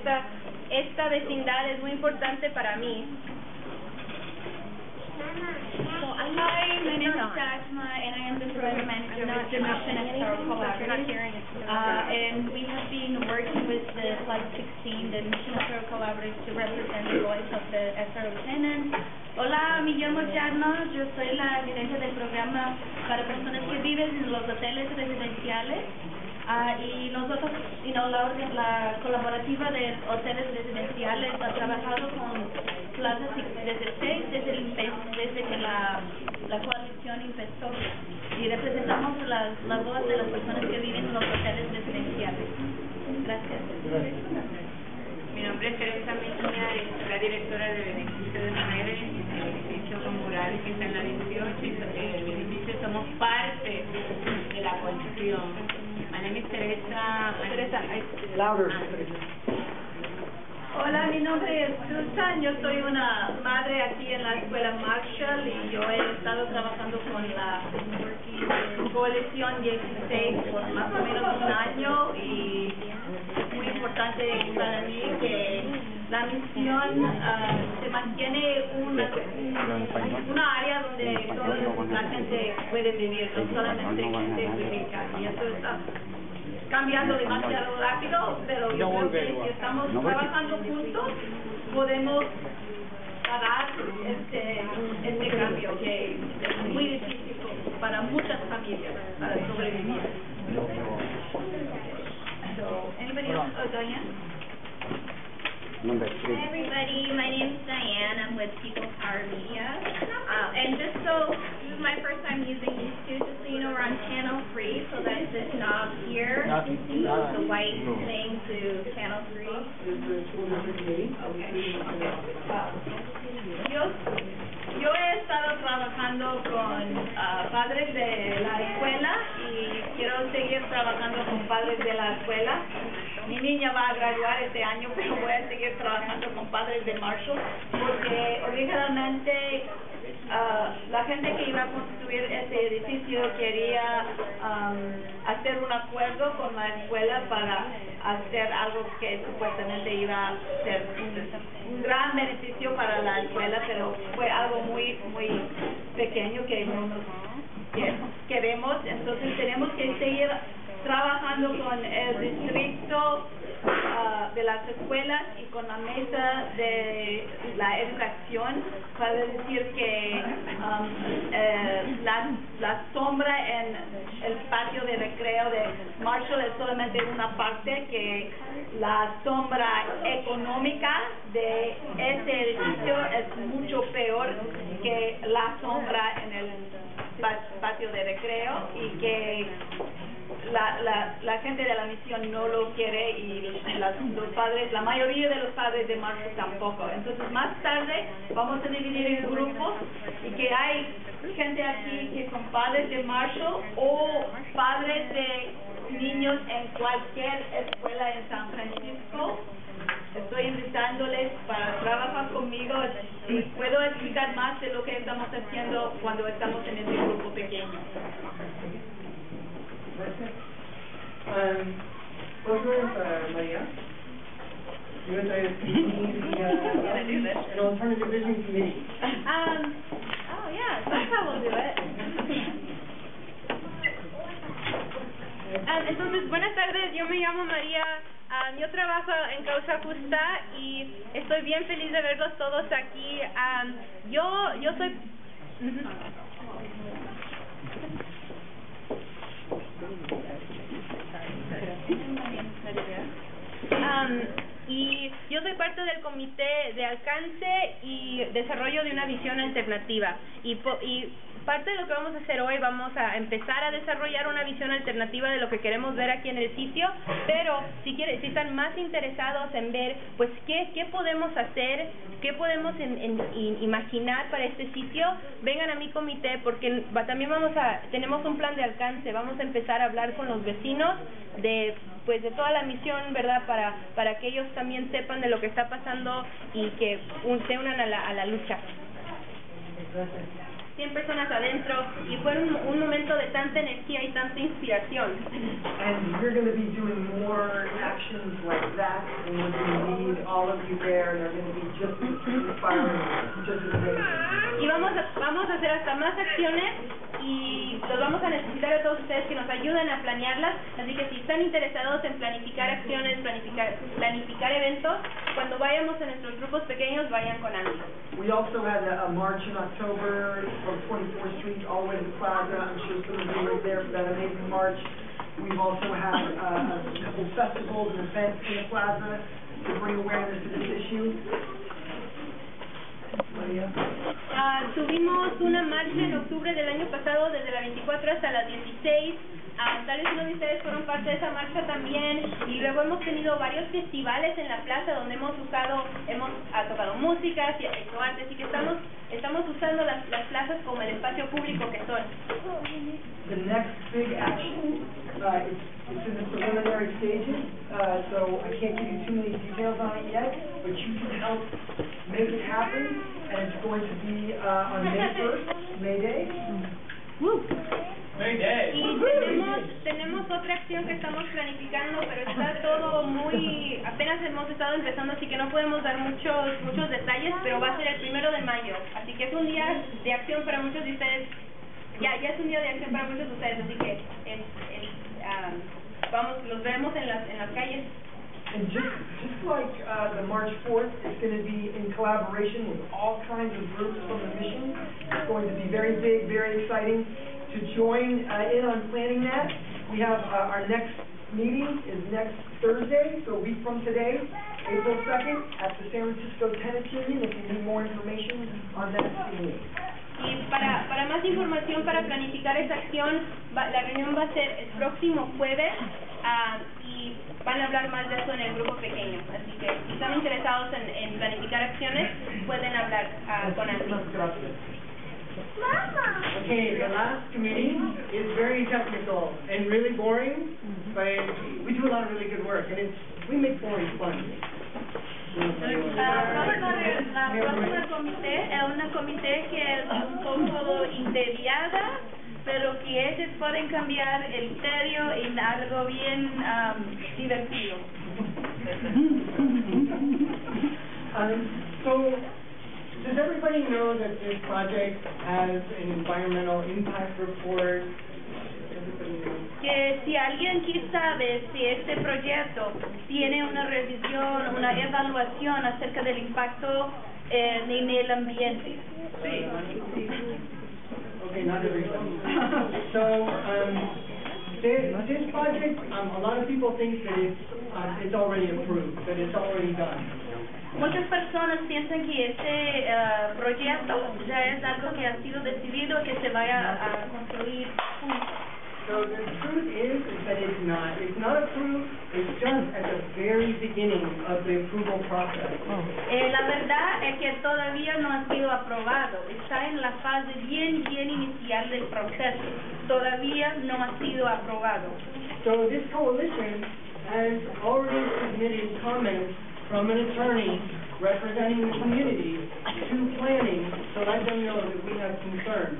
esta, esta vecindad es muy importante para mí. Name is Dajma, and I am uh, the 16, Mission Hola, me llamo yo soy la gerente del programa para personas que viven en los hoteles residenciales. Ah, y nosotros, you know, la, la, colaborativa de hoteles residenciales ha trabajado con clases Plaza 16 desde, el, desde que la, la coalición empezó y representamos la, la voz de las personas que viven en los hoteles residenciales. Gracias. Mi nombre es Teresa Louder. Hola, mi nombre es Susan, yo soy una madre aquí en la escuela Marshall y yo he estado trabajando con la coalición 16 por más o menos un año y es muy importante para mí que la misión ah, se mantiene una, un- una área donde toda la gente puede vivir, no solamente gente rica y eso está cambiando demasiado rápido, pero yo creo que si estamos trabajando juntos, podemos parar este, este cambio que es muy difícil para muchas familias para sobrevivir. So, anybody else? Oh, Diane? Hi everybody, my name's Diane, I'm with People Power Media. Uh, and just so, this is my first time using knob here. You move the white thing to channel three. Yo, yo he estado trabajando con ah, padres iba a ser un, gran beneficio para la escuela, pero fue algo muy, muy pequeño que no nos que- queremos. Entonces tenemos que seguir trabajando con el distrito ah, de las escuelas y con la mesa de la educación para decir que um, eh, la, la sombra en el patio de recreo de Marshall es solamente una parte que la sombra económica de este edificio es mucho peor que la sombra en el pa- patio de recreo y que la, la, la gente de la misión no lo quiere y las- los padres, la mayoría de los padres de Marshall tampoco. Entonces más tarde vamos a dividir en grupos y que hay gente aquí que son padres de Marshall o padres de niños en cualquier escuela en San Francisco. Estoy invitándoles para trabajar conmigo y puedo explicar más de lo que estamos haciendo cuando estamos en este grupo pequeño. Um, President uh, Maria, you would like to lead the, uh, an alternative vision committee. Um, oh yeah, that's how we'll do it. Ah, entonces, buenas tardes, yo me llamo María, ah, yo trabajo en Causa Justa y estoy bien feliz de verlos todos aquí. Ah, yo, yo soy... Am, y yo soy parte del comité de alcance y desarrollo de una visión alternativa. Y, po- y parte de lo que vamos a hacer hoy, vamos a empezar a desarrollar una visión alternativa de lo que queremos ver aquí en el sitio, pero si quieren, si están más interesados en ver, pues qué, podemos hacer, qué podemos en- imaginar para este sitio, vengan a mi comité porque también vamos a, tenemos un plan de alcance, vamos a empezar a hablar con los vecinos de pues de toda la misión, ¿verdad? Para para que ellos también sepan de lo que está pasando y que un- se unan a la, a la lucha. 100 personas adentro y fue un, un momento de tanta energía y tanta inspiración. And you're gonna be doing more actions like that, and we're need all of you there, and they're gonna be just inspiring, just amazing. Y vamos a, vamos a hacer hasta más acciones y los vamos a necesitar a todos ustedes que nos ayuden a planearlas. Así que si están interesados en planificar acciones, planificar, eventos, cuando vayamos a nuestros grupos pequeños, vayan con Andy. We also had a, a march in October from 24th Street all the way to plaza. I'm sure some of you there for that march. We've also had uh, a couple festivals and events in the plaza to bring awareness to this issue. Ah, tuvimos una marcha en octubre del año pasado, desde la 24 hasta la 16. Ah, tal vez uno de ustedes fueron parte de esa marcha también. Y luego hemos tenido varios festivales en la plaza donde hemos usado, hemos tocado música, hecho arte, así que estamos, estamos usando las, las plazas como el espacio público que son. The next big action, uh, it's, it's in the preliminary stages, uh, so not yet, but you can help make it happen, and it's going to be, uh, on May first, May Day. May Day. Y tenemos, tenemos otra acción que estamos planificando, pero está todo muy, apenas hemos estado empezando, así que no podemos dar muchos, muchos detalles, pero va a ser el primero de mayo. Así que es un día de acción para muchos de ustedes. Ya, ya es un día de acción para muchos de ustedes, así que es, es, ah, vamos, los vemos en las, en las calles. And just, just like, uh, the March fourth, it's gonna be in collaboration with all kinds of groups from the mission. It's going to be very big, very exciting. To join, uh, in on planning that, we have, uh, our next meeting is next Thursday, so a week from today, April second, at the San Francisco Tennis Union, if you need more information on that meeting. Y para, para más información, para planificar esa acción, va- la reunión va a ser el próximo jueves y van a hablar más de eso en el grupo pequeño. Así que si están interesados en, en planificar acciones, pueden hablar ah, con Andy. Okay, the last committee is very technical and really boring, but we do a lot of really good work, and it's, we make boring fun. La próxima, la próxima comité es una comité que es un poco interviada, pero que ellos pueden cambiar el serio en algo bien um, divertido. Um, so, does everybody know that this project has an environmental impact report? Que si alguien aquí sabe si este proyecto tiene una revisión, una evaluación acerca del impacto eh, en el ambiente. Sí. Okay, not everybody. So, um, this, this project, um, a lot of people think that it's, uh, it's already approved, that it's already done. Muchas personas piensan que este eh, proyecto ya es algo que ha sido decidido que se vaya a construir. So the truth is, is that it's not. It's not approved, it's just at the very beginning of the approval process. Eh, la verdad es que todavía no ha sido aprobado, está en la fase bien, bien inicial del proceso, todavía no ha sido aprobado. So this coalition has already submitted comments from an attorney representing the community to planning, to let them know that we have concerns.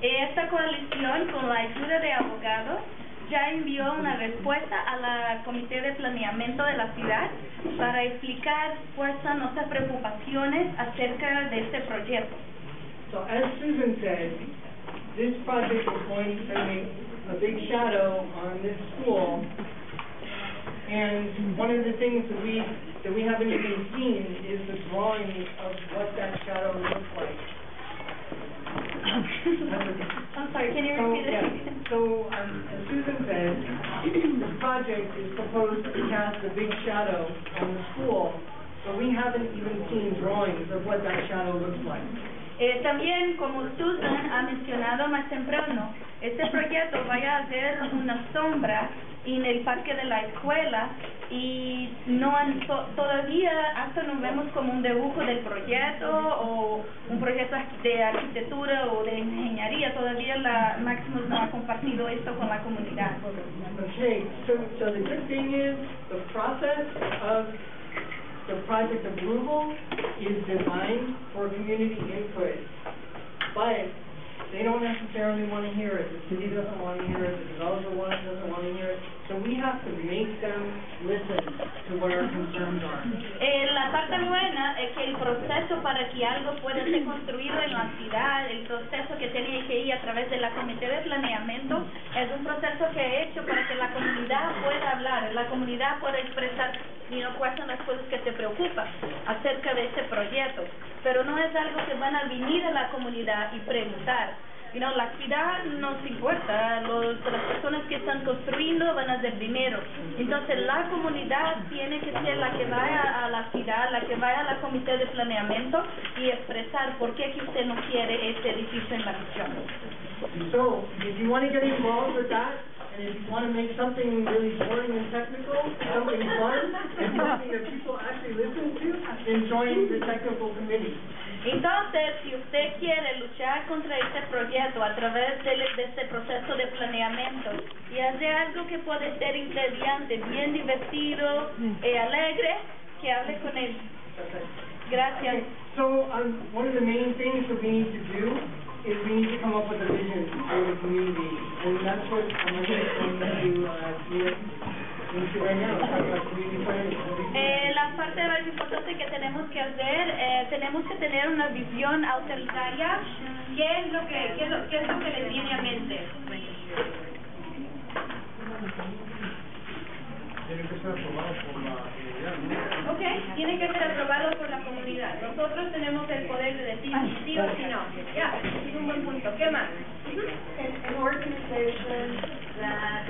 Esta coalición, con la ayuda de abogados, ya envió una respuesta a la Comité de Planeamiento de la ciudad para explicar cuáles son nuestras preocupaciones acerca de este proyecto. So as Susan said, this project is going to make a big shadow on this school. And one of the things that we, that we haven't even seen is the drawing of what that shadow looks like. I'm sorry, can you So, repeat it? so, um, as Susan said, this project is proposed to cast a big shadow on the school, but we haven't even seen drawings of what that shadow looks like. Eh, también, como Susan ha mencionado más temprano, este proyecto vaya a ser una sombra en el parque de la escuela y no han, to- todavía hasta no vemos como un dibujo del proyecto o un proyecto de arquitectura o de ingeniería, todavía la Maximus no ha compartido esto con la comunidad. Okay, so, so the good thing is, the process of the project approval is designed for community input. But they don't necessarily want to hear it, the city doesn't want to hear it, the developer doesn't want to hear it. So we have to make them listen to what our concerns are. Eh, la parte buena es que el proceso para que algo pueda ser construido en la ciudad, el proceso que tiene que ir a través de la comité de planeamiento, es un proceso que he hecho para que la comunidad pueda hablar, la comunidad pueda expresar you cuáles son las cosas que te preocupan acerca de este proyecto. Pero no es algo que van a venir a la comunidad y preguntar. You know, la ciudad nos importa, los, las personas que están construyendo van a ser primero. Entonces la comunidad tiene que ser la que vaya a la ciudad, la que vaya a la comité de planeamiento y expresar por qué usted no quiere este edificio en la región. So, if you want to get involved with that, and if you want to make something really boring and technical, something fun, and something that people actually listen to, then join the technical committee. Entonces, si usted quiere luchar contra este proyecto a través de, de, este proceso de planeamiento y hacer algo que puede ser ingrediente, bien divertido y alegre, que hable con él. Gracias. Okay. So, um, one of the main things that we need to do is we need to come up with a vision for the community, and that's what I'm going to do uh, into right now, talk about community planning parte más importante que tenemos que hacer, eh, tenemos que tener una visión autoritaria. ¿Qué es lo que, qué es lo, qué es lo que les viene a mente? Tiene que ser aprobado por la comunidad. ¿no? Ok, tiene que ser aprobado por la comunidad. Nosotros tenemos el poder de decir si sí o si no. Ya, yeah, es un buen punto. ¿Qué más? Uh -huh. An organization that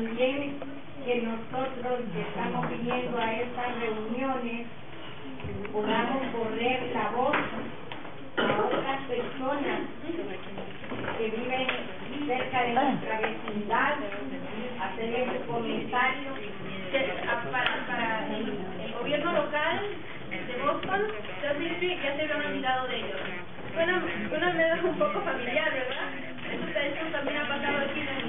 también que nosotros que estamos viniendo a estas reuniones podamos correr la voz a otras personas que viven cerca de ah. nuestra vecindad, hacer ese comentario ah, para, para el, gobierno local de Boston, ya se, ya se habían olvidado de ellos. Bueno, una manera un poco familiar, ¿verdad? Eso, eso también ha pasado aquí en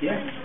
Yes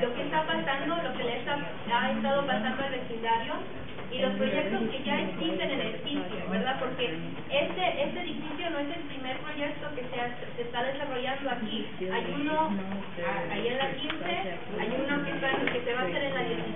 lo que está pasando, lo que le ha estado pasando al vecindario y los proyectos que ya existen en el edificio, ¿verdad? Porque este, este edificio no es el primer proyecto que se, ha, se está desarrollando aquí. Hay uno ahí en la 15, hay uno que, está, que se va a hacer en la 16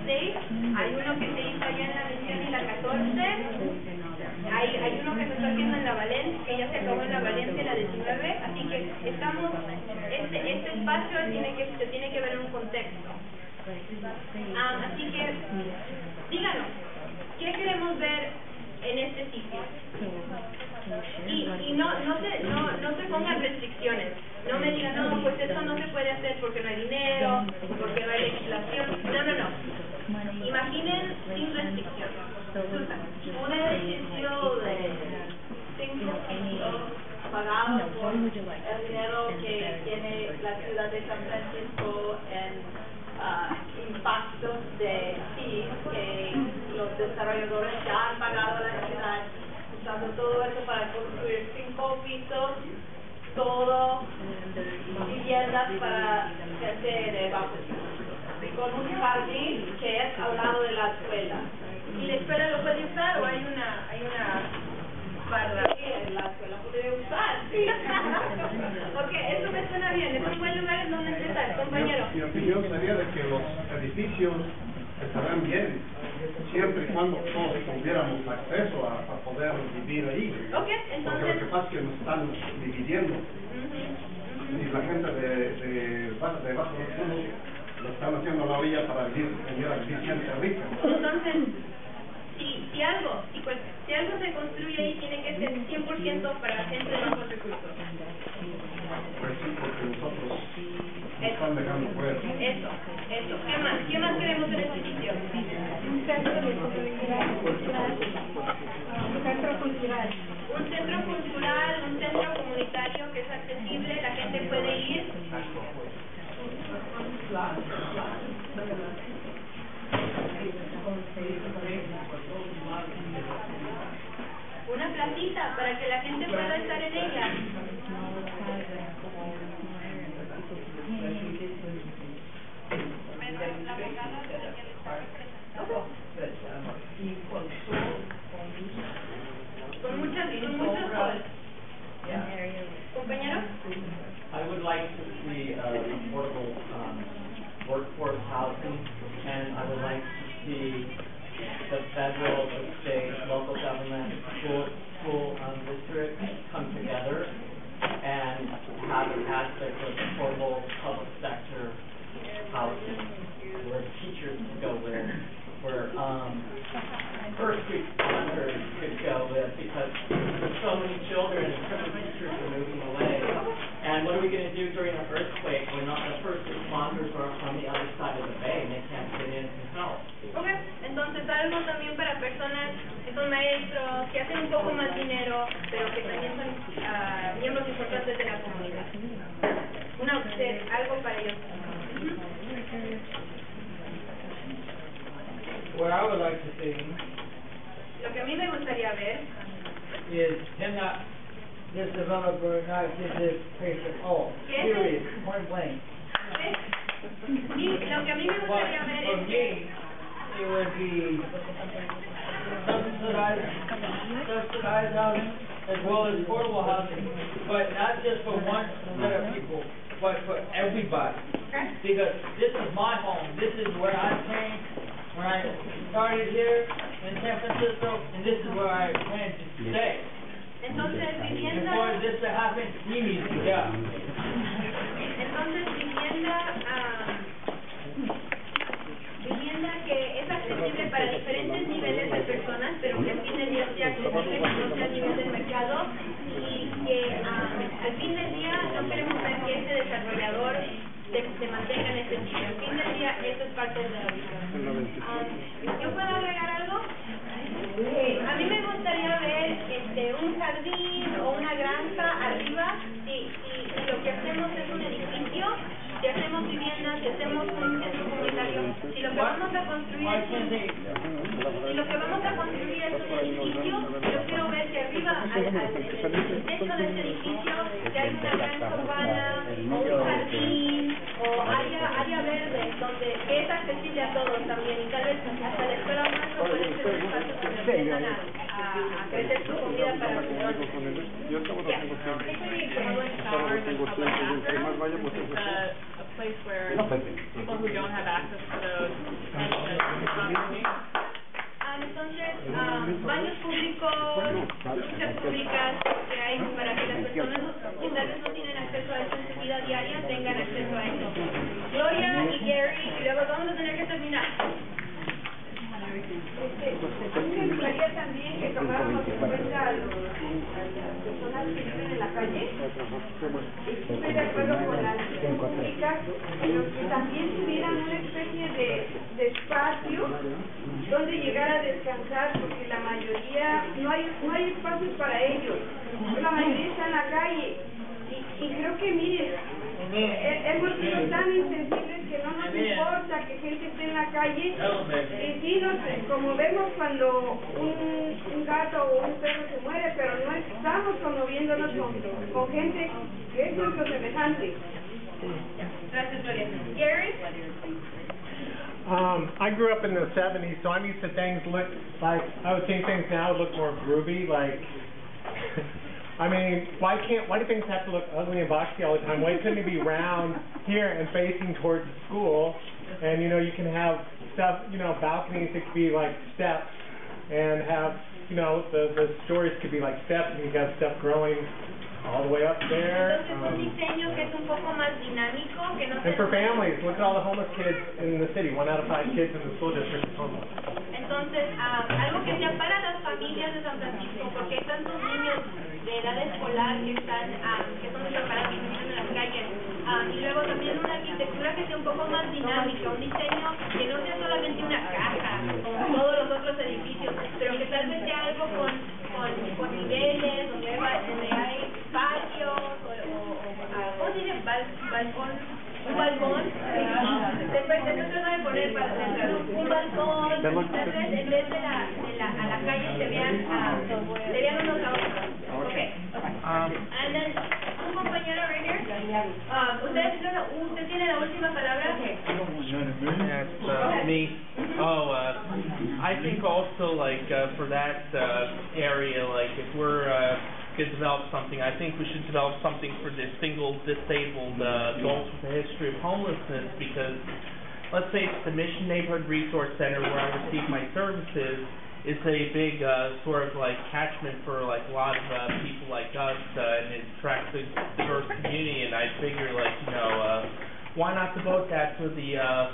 con un jardín que es al lado de la escuela. ¿Y la escuela lo puede usar o hay una, hay una barra? Sí, la escuela puede usar. sí Porque eso me suena bien, es un buen lugar donde empezar, compañero. Mi opinión sería de que los edificios estarán bien siempre y cuando todos tuviéramos acceso a, a poder vivir ahí. Okay, entonces, Yeah, maybe we'll for me, it would be subsidized, subsidized housing as well as affordable housing, but not just for one set of people, but for everybody. Because this is my home. This is where I came when I started here in San Francisco, and this is where I plan to stay. Entonces, vivienda. for this to happen, we need to go. Entonces, vivienda. accesible a todos también, y tal vez hasta la escuela más no puede ser un espacio donde empiezan a, a, a crecer su comida para los Yo tiempo. Tiempo. Um, I grew up in the 70s, so I'm used to things look like, I would think things now look more groovy, like, I mean, why can't, why do things have to look ugly and boxy all the time? Why couldn't it be round here and facing towards school? And, you know, you can have stuff, you know, balconies that could be like steps and have, you know, the, the stories could be like steps and you have stuff growing all the way up there. Um, and for families, look at all the homeless kids in the city. One out of five kids in the school district is homeless. Entonces, ah, algo que sea para las familias de San Francisco, porque hay tantos niños de edad escolar que están, ah, que son desamparados, que viven en las calles. Ah, y luego también una arquitectura que sea un poco más dinámica, un diseño que no sea solamente una caja, como todos los otros edificios, pero que tal vez sea algo con, con niveles, donde hay, ba- donde hay patios, o, o, o, ah, ¿cómo se dice? Bal- balcón, un balcón. Después, después trata de poner para centrar un balcón, tal vez en vez de la, de la, a la calle se vean, ah, se vean unos a otros. Okay. Um, And then, un compañero right here. Ah, usted, usted tiene la última palabra. Yes, uh, me. Oh, uh, I think also like uh, for that uh, area, like if we're uh, gonna develop something, I think we should develop something for the single disabled uh, adults with a history of homelessness because let's say it's the Mission Neighborhood Resource Center where I receive my services. It's a big uh, sort of like catchment for like a lot of uh, people like us, uh, and it attracts a diverse community. And I figure like you know, uh, why not devote that to the uh,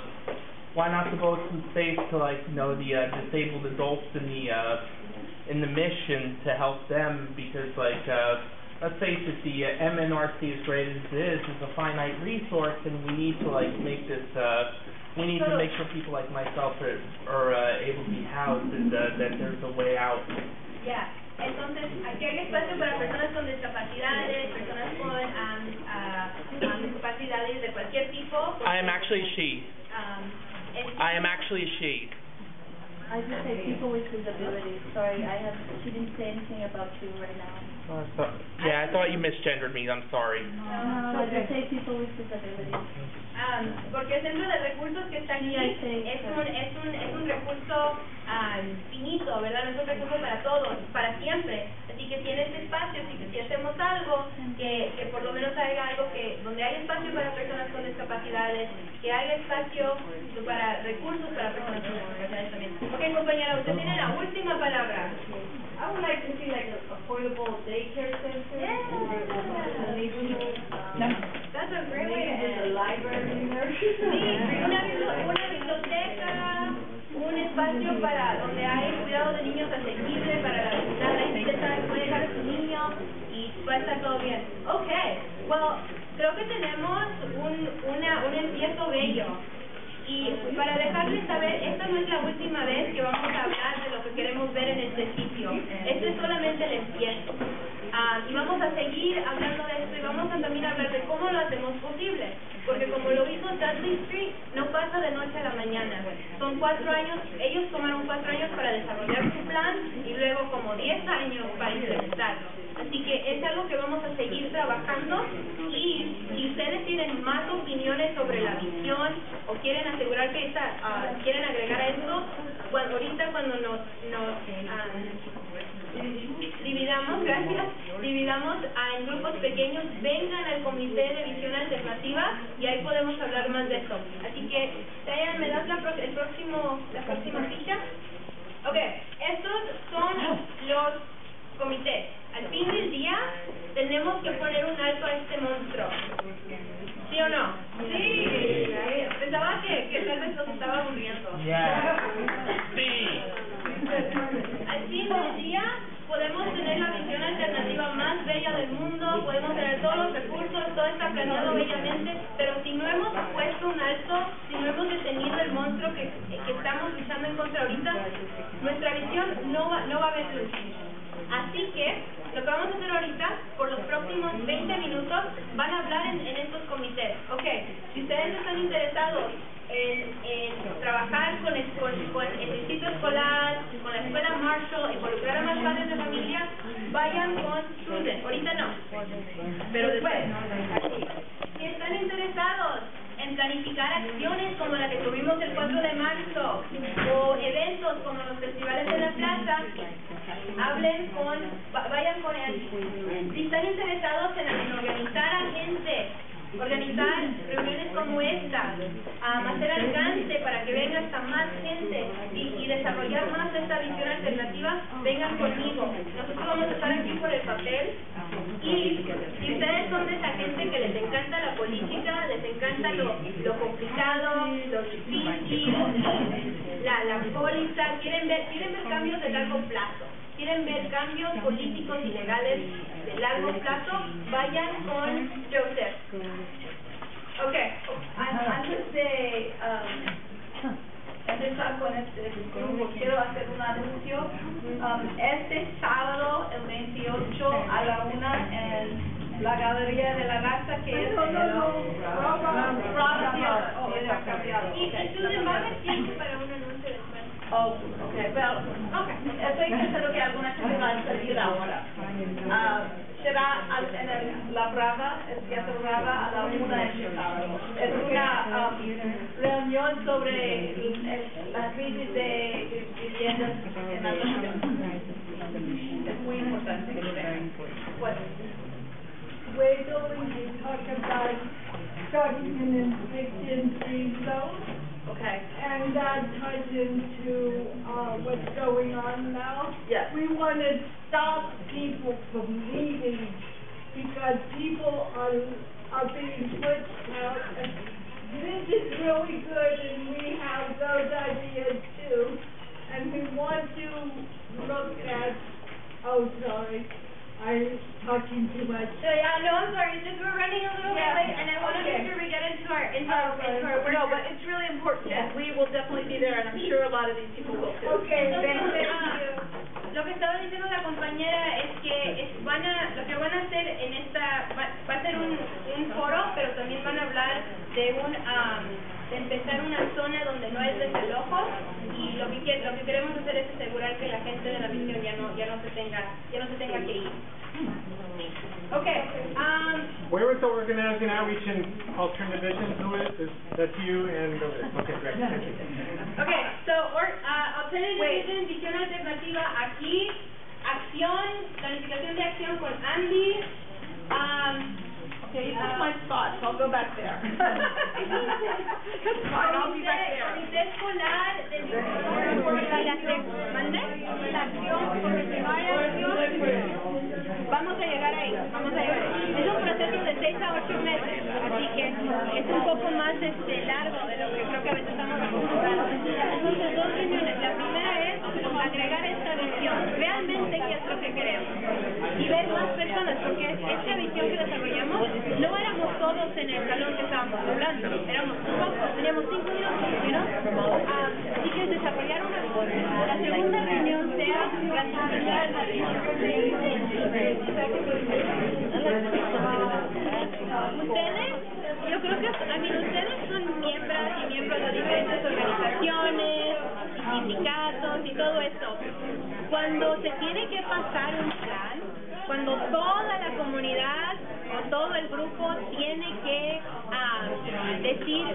why not devote some space to like you know the uh, disabled adults in the uh, in the mission to help them because like uh, let's face it, the uh, MNRC as great as it is is a finite resource, and we need to like make this. Uh, we need to make sure people like myself are, are uh, able to be housed and uh, that there's a way out. Ya, entonces aquí hay espacio para personas con discapacidades, personas con ah, am, discapacidades de cualquier tipo. I am actually she. Es- I am actually a she. I just say people with disabilities, sorry, I have, she didn't say anything about you right now. Oh, I thought, yeah, I thought you misgendered me. I'm sorry. No, I just say people with disabilities. am, porque el centro de recursos que está aquí es un, es un, es un recurso am, finito, ¿verdad? No es un recurso para todos, para siempre. Así que tiene este espacio, así que si hacemos algo, que, que por lo menos haya algo que, donde hay espacio para personas con discapacidades, que haya espacio para recursos para personas con discapacidades también. Ok, compañera, usted tiene la última palabra. I would like to see like a affordable daycare center or a neighborhood. um, That's a great way to Maybe with a end. library in there. Sí, una, bibli- una biblioteca, un espacio para donde hay cuidado de niños asequible para la la gente sabe que puede dejar a su niño y va a estar todo bien. Okay, well, creo que tenemos un, una, un empiezo bello. Y para dejarles saber, esta no es la última vez que vamos a hablar de lo que queremos ver en este sitio. Este es solamente el empiezo. Ah, y vamos a seguir hablando de esto y vamos a también hablar de cómo lo hacemos posible. Porque como lo hizo Dudley Street, no pasa de noche a la mañana. Son cuatro años, ellos tomaron cuatro años para desarrollar su plan y luego como diez años para implementarlo. Así que es algo que vamos a seguir trabajando y si ustedes tienen más opiniones sobre la visión o que esta, ah, quieren agregar a esto, cuando, ahorita cuando nos, nos ah, dividamos, gracias, dividamos ah, en grupos pequeños, vengan al comité de visión alternativa y ahí podemos hablar más de esto. Así que, Diane, ¿me das la, pro- el próximo, la próxima ficha? Ok, estos son los comités. Al fin del día, tenemos que poner un alto a este monstruo. ¿Sí o no? Sí. Pensaba que, que tal vez los estaba aburriendo. Al fin del día podemos tener la visión alternativa más bella del mundo, podemos tener todos los recursos, todo está planeado bellamente, pero si no hemos puesto un alto, si no hemos detenido el monstruo que, que estamos luchando en contra ahorita, nuestra visión no va, no va a haber luz. Así que lo que vamos a hacer ahorita, por los próximos 20 minutos, van a hablar en, en estos comités. Ok, si ustedes están interesados en, en trabajar con el distrito escolar, con la escuela Marshall, involucrar a más padres de familia, vayan con Susan. Ahorita no, pero después. Si están interesados en planificar acciones como la que tuvimos el 4 de marzo o eventos como los festivales de la plaza, hablen con, reunión sobre el- el- la crisis de viviendas en. Es muy importante. Bueno, We're going to talk about starting an eviction-free zone. Okay. And that ties into, uh, what's going on now. Yes. We want to stop people from leaving because people are, are being pushed out. This is really good and we have those ideas too. And we want to look at, oh, sorry, I'm talking too much. So yeah, no, I'm sorry, it's just we're running a little bit late, and I want to make sure we get into our into our into our work. no, but it's really important, and we will definitely be there, and I'm sure a lot of these people will too. Okay, Entonces, thank you. lo que estaba diciendo la compañera es que es- van a, lo que van a hacer en esta, va, va a ser un, un foro, pero también van a hablar de un, Where was the organizing outreach and alternative vision? Who is, is, that's you and, okay, great, thank you. Okay, so or, uh, alternative Wait. vision, visión alternativa aquí, acción, planificación de acción con Andy. Um, Okay, you took my spot, so I'll go back there. That's fine, I'll be back there. comité escolar de ¿Mande? La acción por primaria acción. Vamos a llegar ahí, vamos a llegar ahí. Es un proceso de 6 a 8 meses, así que es un poco más este largo de lo que creo que a veces estamos acostumbrados. Entonces, dos reuniones. La primera es agregar esta visión, realmente qué es lo que queremos. Y ver más personas, porque esta visión que desarrollamos, no éramos todos en el salón que estábamos hablando, éramos pocos, teníamos cinco minutos, ¿no? Ah, así que desarrollar una la segunda reunión sea ratificar la Ustedes, mí, ustedes son miembros y miembros de diferentes organizaciones, sindicatos y todo esto. Cuando se tiene que pasar un plan, cuando toda la comunidad o todo el grupo tiene que ah, decir,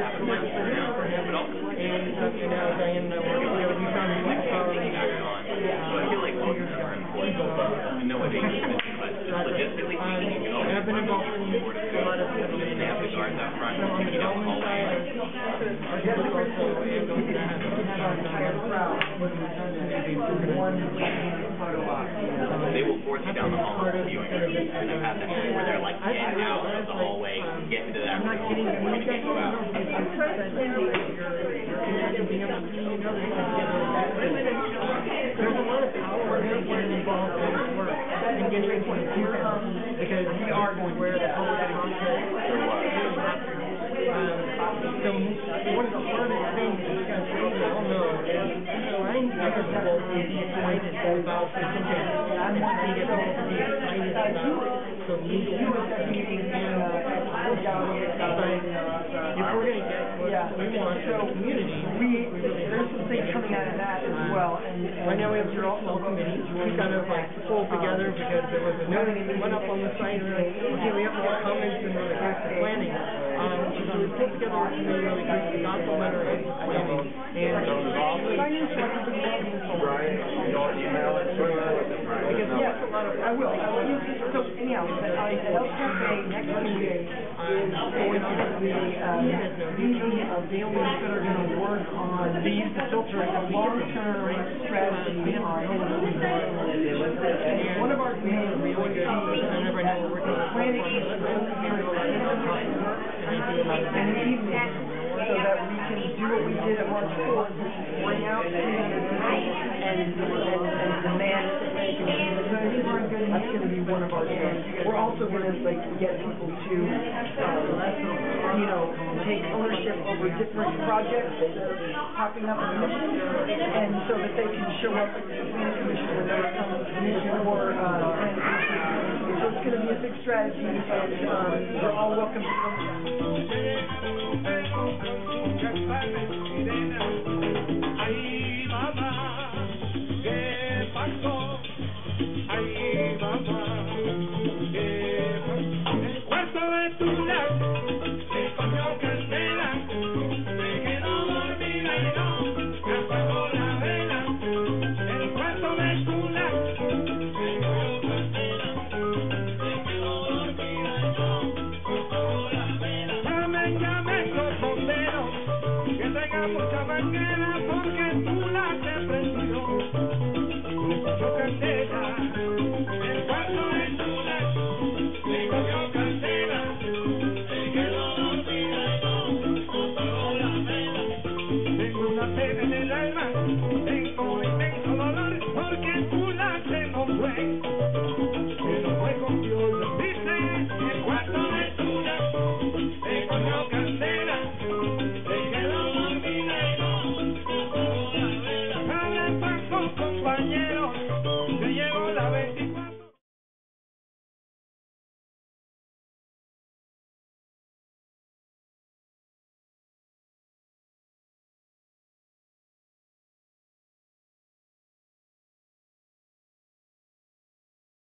Thank you. Excited about the subject and wanting to get people to be excited about the legal aspect and if we're gonna get what we want as a community, we really have to things coming out of that as well, and, and Right now we have zero full committee, we kind of like pulled together because there was a notice that went up on the site, and like, okay, we have more comments and for planning. Um, so we pulled together a committee great, we got the letter in planning, and finance director did not move forward. Because we have a lot of. I will, So anyhow, I, at LCFA next Tuesday is going to be the, um, meeting of families that are gonna work on the, the filter, the long-term strategy on And one of our main knows we're planning is and an evening, so that we can do what we did at March fourth, bring out students and, That's gonna be one of our things. We're also gonna like get people to, um, you know, take ownership over different projects that are popping up in the mission, and so that they can show up at the planning commission whenever it comes to the mission or, uh, planning commission. So it's gonna be a big strategy, and, um, you're all welcome to come.